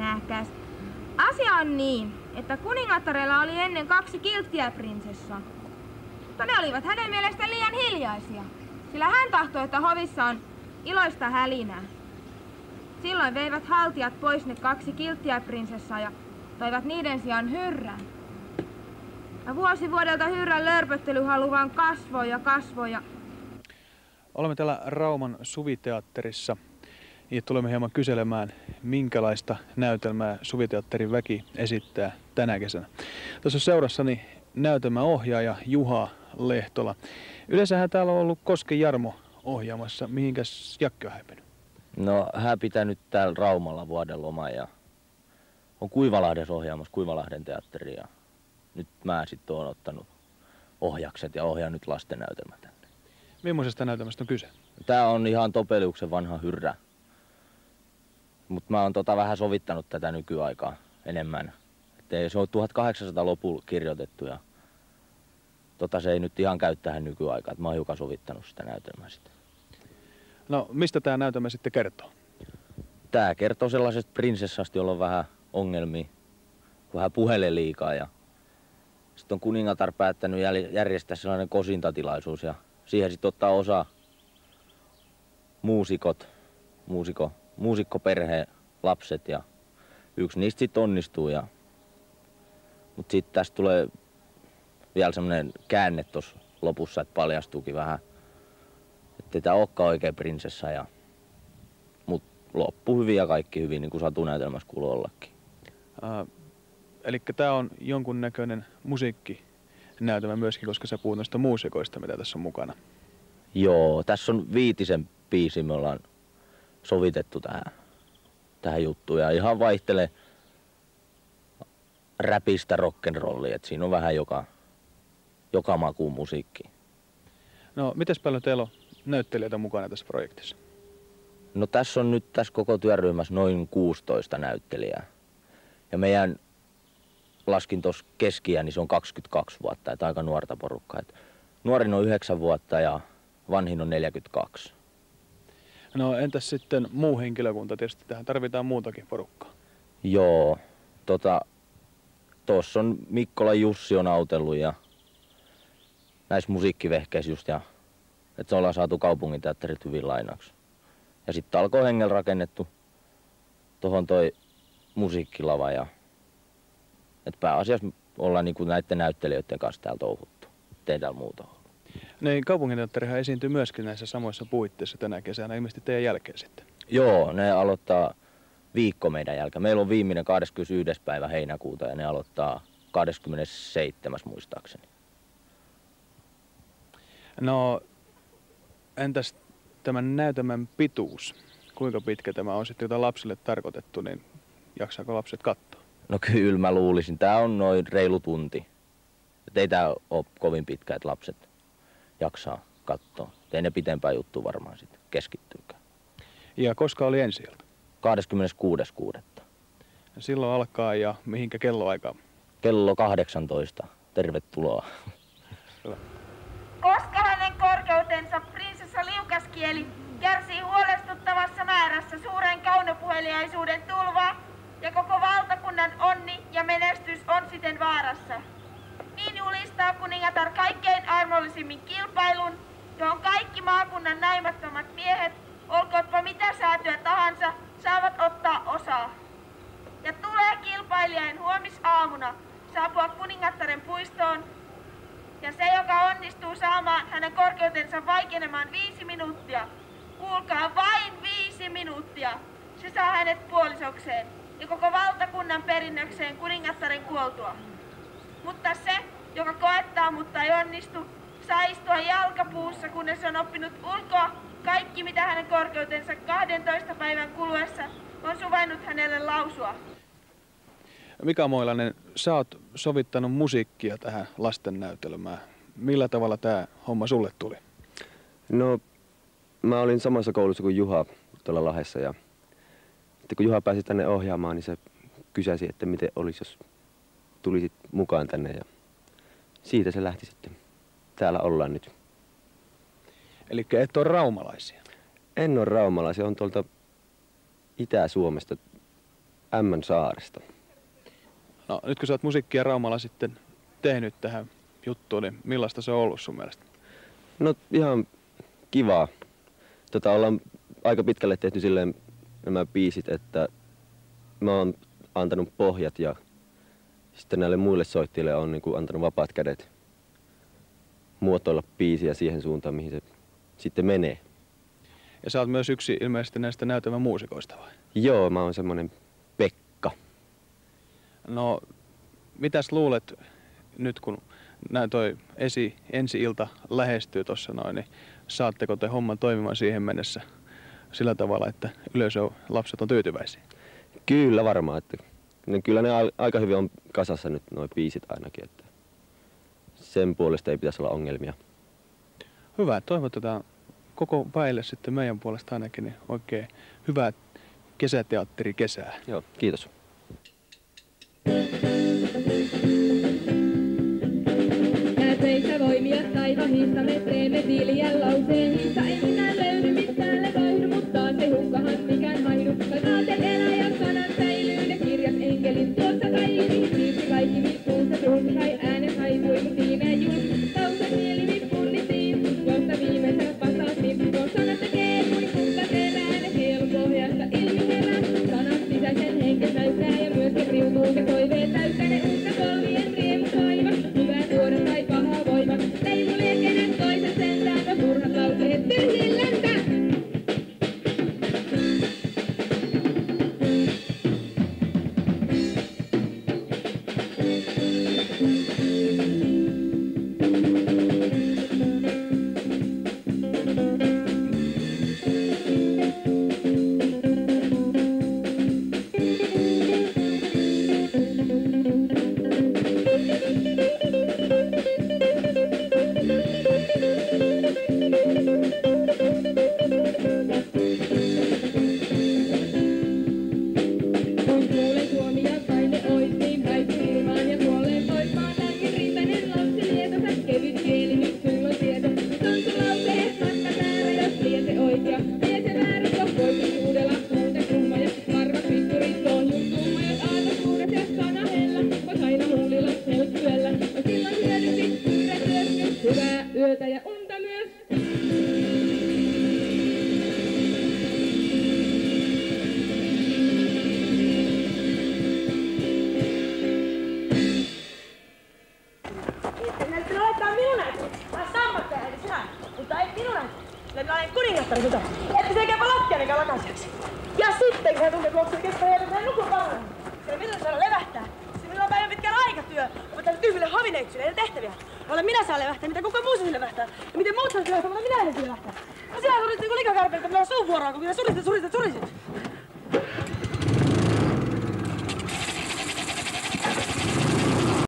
nähkäs. Asia on niin, että kuningattarella oli ennen kaksi kilttiä prinsessaa. Mutta ne olivat hänen mielestään liian hiljaisia, sillä hän tahtoi, että hovissa on iloista hälinää. Silloin veivät haltijat pois ne kaksi kilttiä prinsessaa ja toivat niiden sijaan hyrrän. Ja vuosi vuodelta hyrrän lörpöttelyhalu vaan kasvoi ja kasvoi ja Olemme täällä Rauman suviteatterissa ja tulemme hieman kyselemään, minkälaista näytelmää suviteatterin väki esittää tänä kesänä. Tuossa seurassani näytelmäohjaaja Juha Lehtola. Yleensähän täällä on ollut Koske Jarmo ohjaamassa. Mihinkäs Jakke on häipynyt? No, hän pitää nyt täällä Raumalla vuoden loma ja on Kuivalahdessa ohjaamassa Kuivalahden teatteria. Ja nyt mä sitten oon ottanut ohjakset ja ohjaan nyt lastennäytelmä tänne. Millaisesta näytelmästä on kyse? Tää on ihan Topeliuksen vanha hyrrä. Mutta mä oon tota vähän sovittanut tätä nykyaikaa enemmän. Et se on 1800 lopulla kirjoitettu ja tota se ei nyt ihan käy tähän nykyaikaan. Et mä oon hiukan sovittanut sitä näytelmää sitten. No, mistä tämä näytelmä sitten kertoo? Tää kertoo sellaisesta prinsessasta, jolla on vähän ongelmia, vähän puhele liikaa ja sitten on kuningatar päättänyt järjestää sellainen kosintatilaisuus ja siihen sitten ottaa osa muusikot, muusiko, muusikkoperheen lapset ja yksi niistä sitten onnistuu. Ja... Mutta sitten tästä tulee vielä semmoinen käänne tuossa lopussa, että paljastuukin vähän, että tämä olekaan oikein prinsessa. Ja... Mutta loppu hyvin ja kaikki hyvin, niin kuin satunäytelmässä kuuluu ollakin. Äh, eli tämä on jonkunnäköinen musiikkinäytelmä myöskin, koska sä puhut noista muusikoista, mitä tässä on mukana. Joo, tässä on viitisen biisi me ollaan sovitettu tähän, tähän juttuun. Ja ihan vaihtelee räpistä rock'n'rollia, että siinä on vähän joka, joka makuun musiikki. No, miten paljon teillä on näyttelijöitä mukana tässä projektissa? No tässä on nyt tässä koko työryhmässä noin 16 näyttelijää. Ja meidän laskin tuossa keskiä, niin se on 22 vuotta, että aika nuorta porukkaa. Et nuorin on 9 vuotta ja vanhin on 42. No entäs sitten muu henkilökunta? Tietysti tähän tarvitaan muutakin porukkaa. Joo, tota, tuossa on Mikkola Jussi on autellut ja näissä musiikkivehkeissä just ja että se ollaan saatu kaupunginteatterit hyvin lainaksi. Ja sitten alkoi hengel rakennettu tuohon toi musiikkilava ja että pääasiassa ollaan niinku näiden näyttelijöiden kanssa täällä touhuttu. Tehdään muuta. Niin, kaupunginteatterihan esiintyy myöskin näissä samoissa puitteissa tänä kesänä, ilmeisesti teidän jälkeen sitten. Joo, ne aloittaa viikko meidän jälkeen. Meillä on viimeinen 21. päivä heinäkuuta ja ne aloittaa 27. muistaakseni. No, entäs tämän näytelmän pituus? Kuinka pitkä tämä on sitten, jota lapsille tarkoitettu, niin jaksaako lapset katsoa? No kyllä mä luulisin. Tää on noin reilu tunti. Et ei tää ole kovin pitkä, että lapset jaksaa katsoa. Et ei ne pitempää juttu varmaan sitten keskittyykään. Ja koska oli ensi ilta? 26.6. Silloin alkaa ja mihinkä kelloaika? Kello 18. Tervetuloa. Koska hänen korkeutensa prinsessa liukaskieli kärsii huolestuttavassa määrässä suuren kaunopuheliaisuuden tulvaa ja koko valtakunnan onni ja menestys on siten vaarassa. Niin julistaa kuningatar kaikkein armollisimmin kilpailun, johon kaikki maakunnan naimattomat miehet, olkootpa mitä säätöä tahansa, saavat ottaa osaa. Ja tulee kilpailijain huomisaamuna saapua kuningattaren puistoon ja se, joka onnistuu saamaan hänen korkeutensa vaikenemaan viisi minuuttia, kuulkaa vain viisi minuuttia, se saa hänet puolisokseen ja koko valtakunnan perinnökseen kuningattaren kuoltua. Mutta se, joka koettaa, mutta ei onnistu, saa istua jalkapuussa, kunnes on oppinut ulkoa kaikki, mitä hänen korkeutensa 12 päivän kuluessa on suvainnut hänelle lausua. Mika Moilanen, sä oot sovittanut musiikkia tähän lastennäytelmään. Millä tavalla tämä homma sulle tuli? No, mä olin samassa koulussa kuin Juha tuolla Lahdessa ja sitten kun Juha pääsi tänne ohjaamaan, niin se kysäsi, että miten olisi, jos tulisit mukaan tänne ja siitä se lähti sitten. Täällä ollaan nyt. Eli et ole raumalaisia. En ole raumalaisia, on tuolta Itä-Suomesta Ämmän saaresta. No nyt kun sä oot musiikkia Raumalla sitten tehnyt tähän juttuun, niin millaista se on ollut sun mielestä? No ihan kivaa. Tota, ollaan aika pitkälle tehty silleen nämä biisit, että mä oon antanut pohjat ja sitten näille muille soittajille on niin kuin antanut vapaat kädet muotoilla biisiä siihen suuntaan, mihin se sitten menee. Ja sä oot myös yksi ilmeisesti näistä näytelmän muusikoista vai? Joo, mä oon semmonen Pekka. No, mitäs luulet nyt kun näin toi esi, ensi-ilta lähestyy tuossa noin, niin saatteko te homman toimimaan siihen mennessä sillä tavalla, että yleisö lapset on tyytyväisiä? Kyllä varmaan, että no, kyllä ne aika hyvin on kasassa nyt noin biisit ainakin, että sen puolesta ei pitäisi olla ongelmia. Hyvä, toivotetaan koko väelle sitten meidän puolesta ainakin niin oikein hyvää kesäteatteri kesää. Joo, kiitos. Näpeissä voimia taivahista me teemme tiliä lauseen ei mitään löydy, mistään lepäydy, mutta se hukkahan minä olen kuningattari sinulta. Että se käypä lattianikaan lakasiaksi. Ja sitten kun hän tuntuu juoksee keskellä ja hän nukuu parhaan. Sillä milloin saada levähtää? Sillä on päivän pitkä aikatyö. Mä tänne tyhmille havineitsyille ja tehtäviä. Olen minä saa levähtää, mitä koko muu saa levähtää. Ja miten muut saa levähtää, mutta minä en saa levähtää. No sinä surit niinku likakarpeilta, minulla on suun vuoroa, kun minä surisit, surisit, surisit.